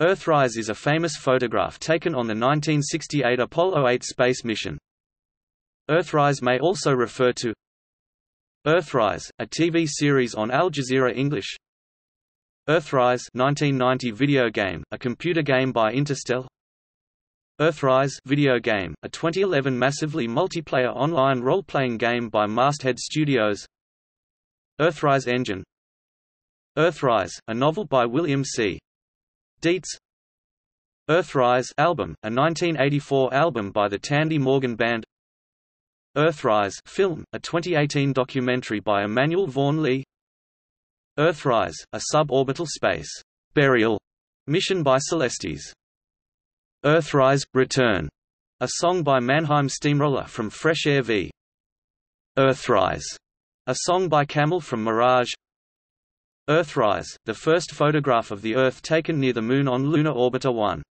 Earthrise is a famous photograph taken on the 1968 Apollo 8 space mission. Earthrise may also refer to Earthrise, a TV series on Al Jazeera English Earthrise 1990 video game, a computer game by Interstel Earthrise video game, a 2011 massively multiplayer online role-playing game by Masthead Studios Earthrise Engine Earthrise, a novel by William C. Dietz Earthrise album, a 1984 album by the Tandy Morgan Band. Earthrise film, a 2018 documentary by Emmanuel Vaughan Lee. Earthrise, a suborbital space burial mission by Celestis Earthrise Return, a song by Mannheim Steamroller from Fresh Aire v. Earthrise, a song by Camel from Mirage Earthrise, the first photograph of the Earth taken near the Moon on Lunar Orbiter 1.